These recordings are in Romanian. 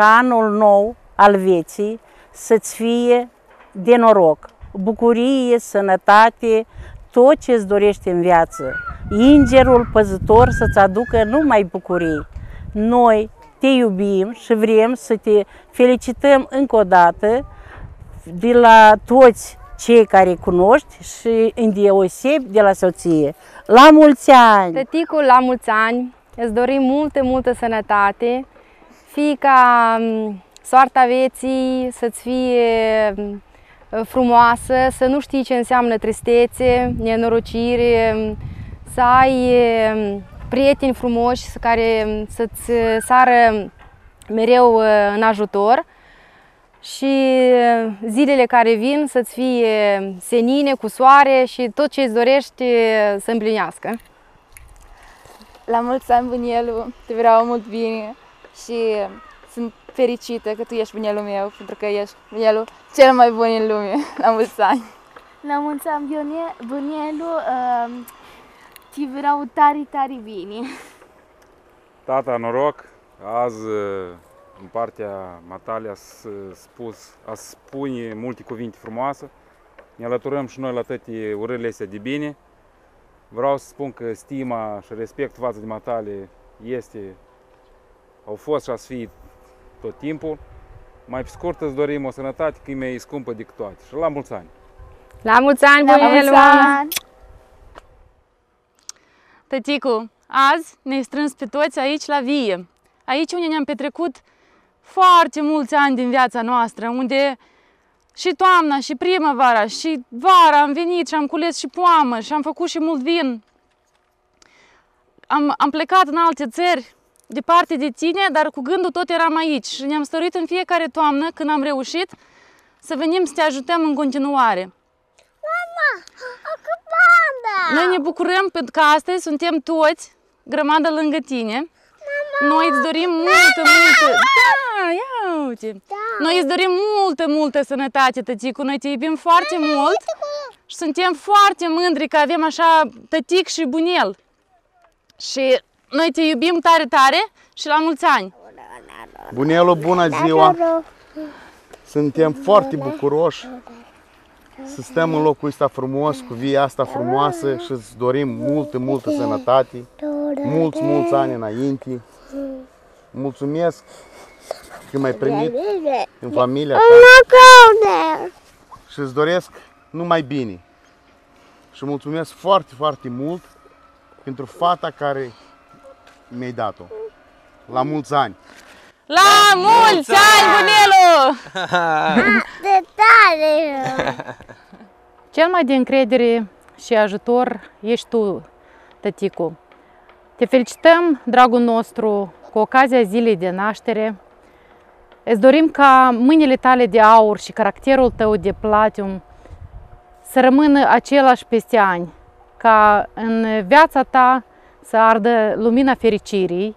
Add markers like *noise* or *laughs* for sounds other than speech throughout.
Dragul meu, fie ca anul nou al vieții să-ți fie de noroc, bucurie, sănătate, tot ce îți dorești în viață. Ingerul păzător să-ți aducă numai bucurii. Noi te iubim și vrem să te felicităm încă o dată de la toți cei care cunoști și în deoseb de la soție. La mulți ani! Tăticul, la mulți ani! Îți dorim multă, multă sănătate, fie ca soarta vieții să-ți fie frumoasă, să nu știi ce înseamnă tristețe, nenorocire, să ai prieteni frumoși care să-ți sară mereu în ajutor. Și zilele care vin să-ți fie senine, cu soare și tot ce îți dorești să împlinească. La mulți ani, Bunielu, te vreau mult bine și sunt fericită că tu ești bunelul meu, pentru că ești bunelul cel mai bun în lume. *laughs* La mulți ani! La mulți ani, Bunielu, uh, te vreau tare, tare bine. Tata, noroc! Azi, în partea matale, a spus, a spune multe cuvinte frumoase. Ne alăturăm și noi la toate urările astea de bine. Vreau să spun că stima și respectul față de matale este, au fost și a să fie tot timpul. Mai pe scurt îți dorim o sănătate că e mai scumpă decât toate. Și la mulți ani! La mulți ani, La mulți ani! Tăticu, azi ne-ai strâns pe toți aici la vie. Aici unde ne-am petrecut foarte mulți ani din viața noastră, unde și toamna, și primăvara, și vara am venit și am cules și poamă și am făcut și mult vin. Am, am plecat în alte țări, departe de tine, dar cu gândul tot eram aici și ne-am stăruit în fiecare toamnă, când am reușit, să venim să te ajutăm în continuare. Mama, ocupanda! Noi ne bucurăm pentru că astăzi suntem toți, grămadă lângă tine. Mama! Noi îți dorim multă, multă... Da, ia uite! Da. Noi îți dorim multă, multă sănătate, tăticu. Noi te iubim foarte Mama, mult și suntem foarte mândri că avem așa tătic și bunel. Și noi te iubim tare, tare și la mulți ani! Bunelu, bună ziua! Suntem foarte bucuroși să stăm în locul ăsta frumos, cu via asta frumoasă și îți dorim multă, multă sănătate, mulți, mulți ani înainte. Mulțumesc că m-ai primit în familia ta și îți doresc numai bine. Și mulțumesc foarte, foarte mult pentru fata care mi-ai dat-o. La mulți ani! La mulți ani, bunelu! *laughs* De tare! Cel mai de încredere și ajutor ești tu, tăticu. Te felicităm, dragul nostru, cu ocazia zilei de naștere. Îți dorim ca mâinile tale de aur și caracterul tău de platinum să rămână același peste ani, ca în viața ta să ardă lumina fericirii.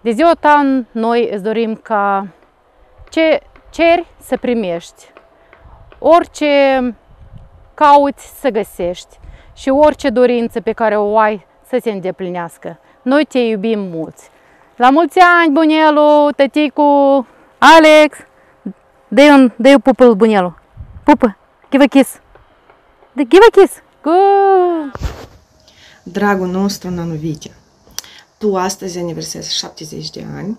De ziua ta noi îți dorim ca ce ceri să primești, orice cauți să găsești și orice dorință pe care o ai să se îndeplinească. Noi te iubim mulți. La mulți ani, bunelu, tăticu, Alex! Dă-i un, dă-i pupă bunelu. Pupă, give a kiss. Give a kiss. Good. Dragul nostru, Nanu Vite, tu astăzi aniversezi 70 de ani.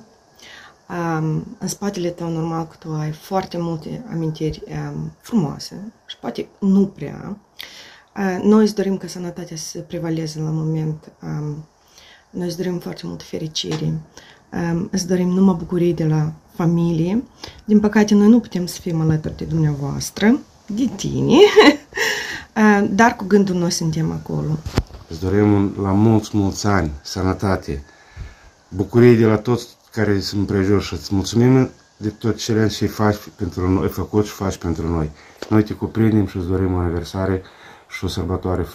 Um, în spatele tău, normal că tu ai foarte multe amintiri um, frumoase și poate nu prea. Uh, noi îți dorim ca sănătatea să prevaleze la moment. Um, noi îți dorim foarte multă fericire. Um, îți dorim numai bucurii de la familie. Din păcate, noi nu putem să fim alături de dumneavoastră, de tine, *laughs* uh, dar cu gândul noi suntem acolo. Îți dorim la mulți, mulți ani, sănătate, bucurie de la toți care sunt împrejur și îți mulțumim de tot ce ce faci pentru noi, ai făcut și faci pentru noi. Noi te cuprindem și îți dorim o aniversare și o sărbătoare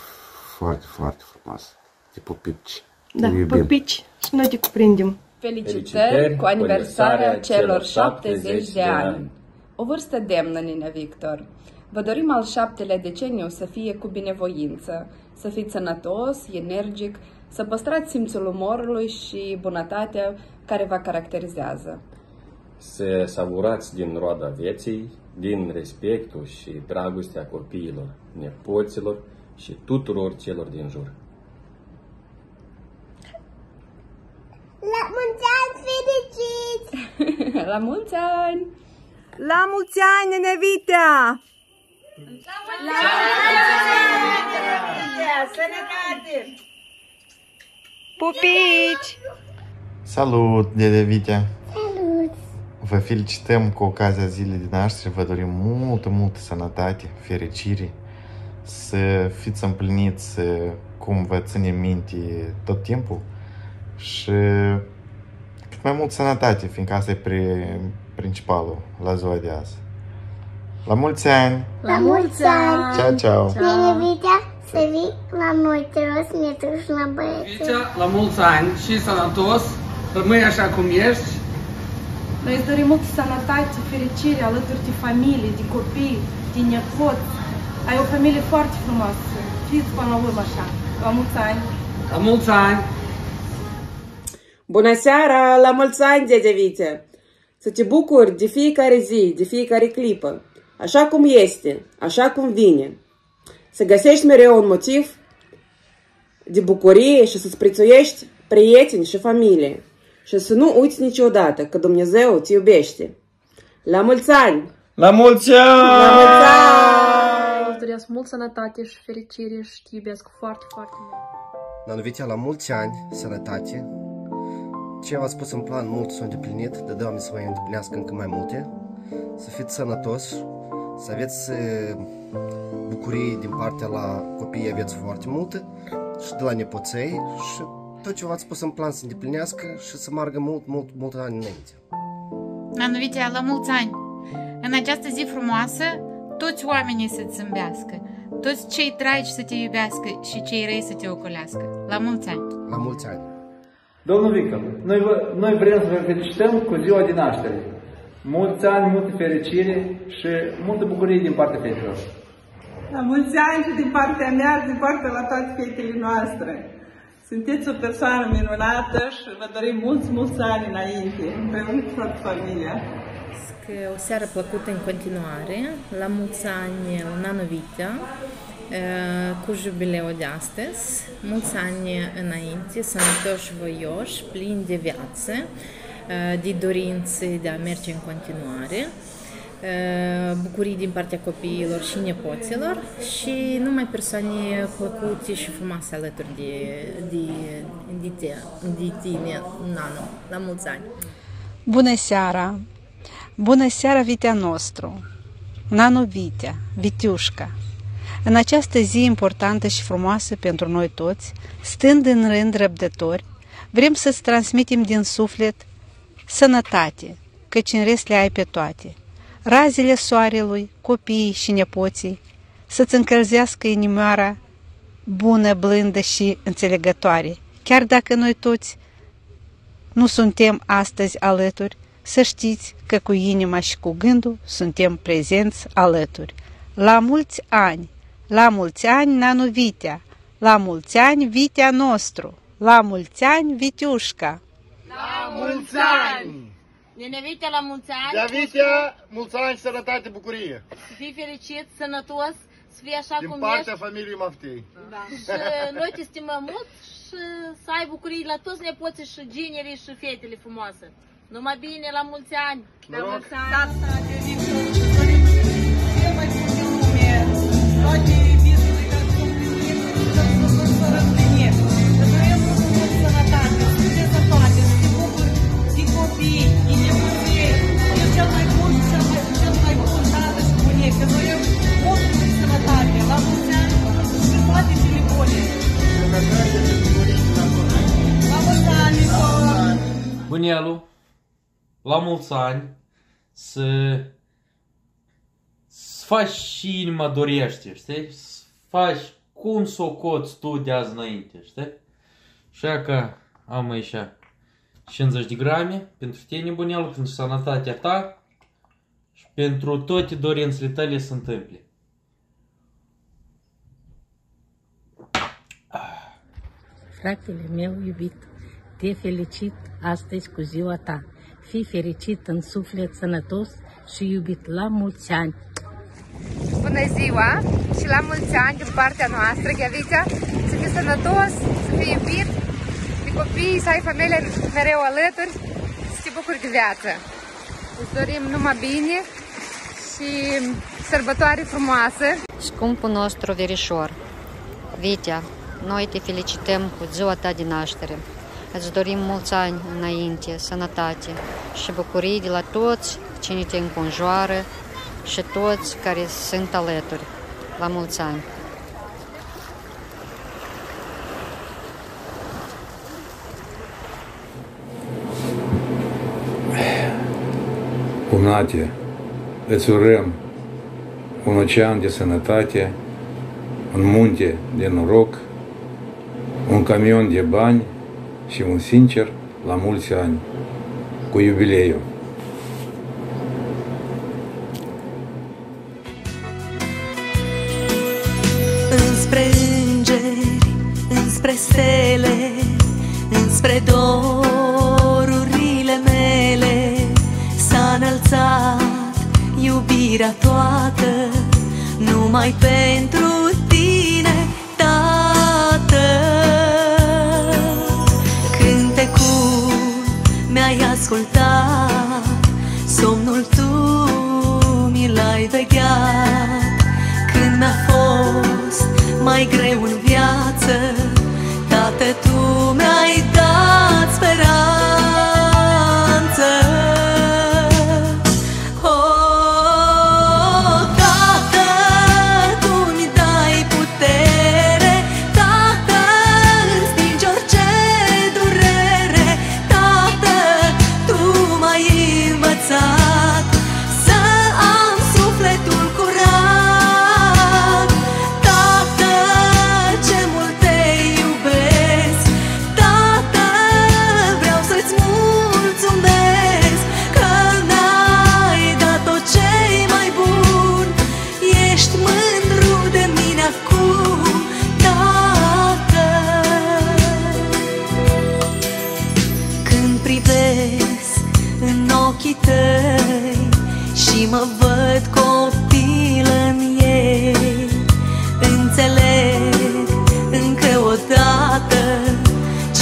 foarte, foarte frumoasă. Te pupici. Da, pupici și noi te cuprindem. Felicitări cu aniversarea celor 70 de ani. O vârstă demnă, Nina Victor. Vă dorim al șaptelea deceniu să fie cu binevoință, să fiți sănătos, energic, să păstrați simțul umorului și bunătatea care vă caracterizează. Să savurați din roada vieții, din respectul și dragostea copiilor, nepoților și tuturor celor din jur. La mulți ani fericiți! *laughs* La mulți ani! La mulți ani, nene Vitea! La mulți ani! Sănătate! Pupici! Salut, dede Vitea! Salut! Vă felicităm cu ocazia zilei de naștere, vă dorim multă, multă sănătate, fericire, să fiți împliniți cum vă ține minte tot timpul și cât mai mult sănătate, fiindcă asta e principalul la ziua de azi. La mulți ani! La mulți ani! Ciao, ciao! Bine, Vitea, să vii la noi, te rog, să ne duci la băieți. Vitea, la mulți ani și sănătos, rămâi așa cum ești. Noi îți dorim multă sănătate, fericire alături de familie, de copii, de nepoți. Ai o familie foarte frumoasă. Fiți până la urmă așa. La mulți ani! La mulți ani! Bună seara! La mulți ani, dede Vitea! Să te bucuri de fiecare zi, de fiecare clipă, așa cum este, așa cum vine. Să găsești mereu un motiv de bucurie și să-ți prețuiești prieteni și familie. Și să nu uiți niciodată că Dumnezeu te iubește. La mulți ani! La mulți ani! La mulți ani! Îți doresc mult sănătate și fericire și te iubesc foarte, foarte mult. Nanuvitea, la mulți ani, sănătate, ce v-ați spus în plan, mult s-au îndeplinit, de Doamne să vă îndeplinească încă mai multe, să fiți sănătoși, să aveți bucurii din partea la copii, aveți foarte multe, și de la nepoței, și tot ce v-ați spus în plan să îndeplinească și să margă mult, mult, mult ani înainte. Nanu Vitea, la mulți ani! În această zi frumoasă, toți oamenii să-ți zâmbească, toți cei dragi să te iubească și cei răi să te ocolească. La mulți ani! La mulți ani! Domnul Victor, noi, vă, noi vrem să vă felicităm cu ziua de naștere. Mulți ani, multă fericire și multă bucurie din partea fetelor. La mulți ani și din partea mea și din partea la toate fetele noastre. Sunteți o persoană minunată și vă dorim mulți, mulți ani înainte, împreună cu toată familia. O seară plăcută în continuare, la mulți ani, un an vită, cu jubileul de astăzi, mulți ani înainte, sănătoși, voioși, plini de viață, de dorințe de a merge în continuare, bucurii din partea copiilor și nepoților și numai persoane plăcute și frumoase alături de, de, de, te, de tine, Nano, la mulți ani! Bună seara! Bună seara, Vitea nostru! Nano Vitea, Vitiușca! În această zi importantă și frumoasă pentru noi toți, stând în rând răbdători, vrem să-ți transmitem din suflet sănătate, căci în rest le ai pe toate. Razile soarelui, copiii și nepoții, să-ți încălzească inimioara bună, blândă și înțelegătoare. Chiar dacă noi toți nu suntem astăzi alături, să știți că cu inima și cu gândul suntem prezenți alături. La mulți ani! La mulți ani, Nanu Vitea! La mulți ani, Vitea nostru! La mulți ani, Vitiușca! La mulți ani! Nene Vitea, la mulți ani! La Vitea, mulți ani, sănătate, bucurie! Să fii fericit, sănătos, să fii așa Din cum partea ești. familiei Maftei. Da. Și noi te stimăm mult și să ai bucurii la toți nepoții și ginerii și fetele frumoase. Numai bine, la mulți ani! La mulți ani! Tata, de Victor, cel mai bun din lume, toate Bunielu, la mulți ani, să, să faci și inima dorește, știi? Să faci cum să o coți tu de azi înainte, știi? Așa că am aici 50 de grame pentru tine, Bunielu, pentru sănătatea ta și pentru toate dorințele tale să întâmple. fratele meu iubit, te felicit astăzi cu ziua ta. Fii fericit în suflet sănătos și iubit la mulți ani. Bună ziua și la mulți ani din partea noastră, Gheavicea, să fii sănătos, să fii iubit, de copii, să ai familie mereu alături, să te bucuri de viață. Îți dorim numai bine și sărbătoare frumoasă. Scumpul nostru verișor, Vitea, noi te felicităm cu ziua ta de naștere. Îți dorim mulți ani înainte, sănătate și bucurii de la toți cine te înconjoară și toți care sunt alături. La mulți ani! Cumnate, îți urăm un ocean de sănătate, un munte de noroc, un camion de bani și un sincer la mulți ani, cu jubileiul. Înspre îngeri, înspre stele, înspre dorurile mele S-a înălțat iubirea toată Numai pentru fost mai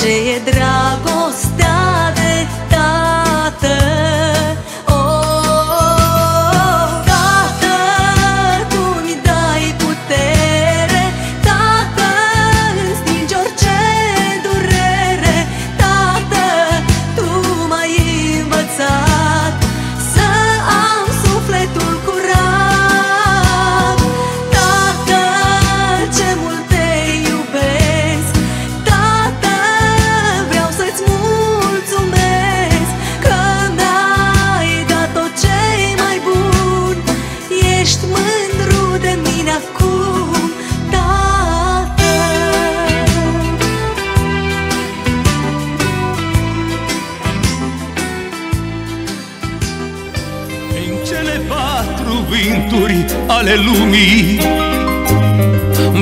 Ce e dragostea de tată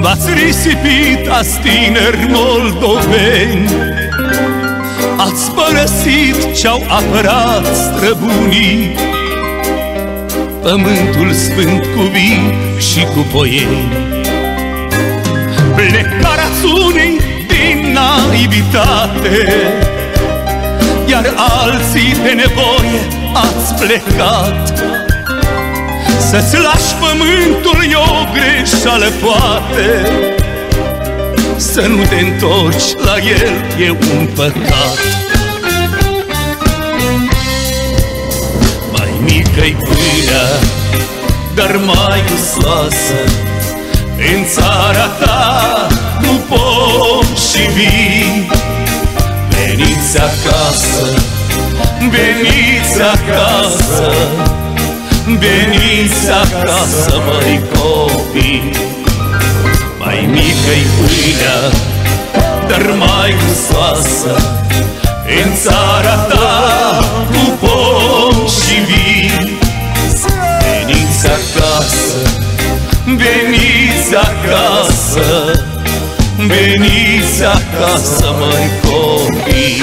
V-ați risipit azi tineri moldoveni. Ați părăsit ce-au apărat străbunii. Pământul sfânt cu vii și cu poieni Plecarați unii din naivitate. Iar alții de nevoie ați plecat Să-ți lași pământul e o greșeală poate. Să nu te întorci la el e un păcat. Mai mică-i pâinea, dar mai gustoasă. În țara ta cu pom și vii. Veniți acasă, veniți acasă Veniți acasă, măi copii. Mai mică-i pâinea, dar mai gustoasă. În țara ta cu pom și vii Veniți acasă, veniți acasă. Veniți acasă acasă, măi copii.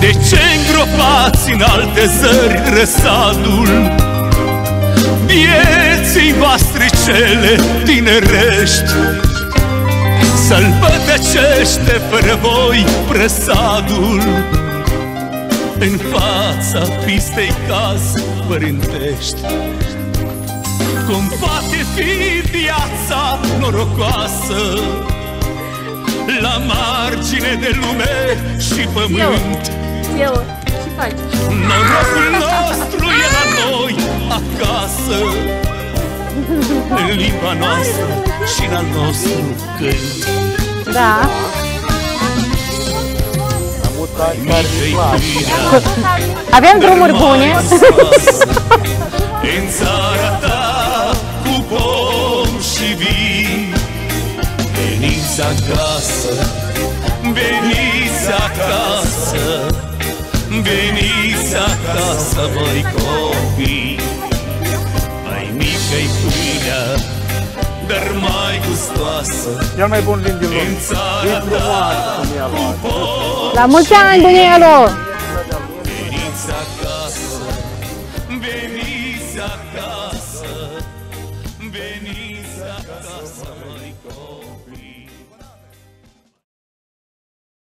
De ce îngropați în alte zări răsadul. Vieții voastre cele tinerești. Să-l pătăcește fără voi presadul În fața pistei caz părintești. Cum poate fi viața norocoasă? La margine de lume și pământ Eu, ce faci? Norocul nostru e la noi acasă *laughs* În limba noastră și în al nostru cânt Da. Avem drumuri bune. *laughs* În țara ta cu pom și vin Veniți acasă, veniți acasă Veniți acasă, voi copii Mai mică-i pâinea, dar mai gustoasă Cel mai bun limb din lume. În țara E frumoasă cum e ala. La mulți ani, Bunielu!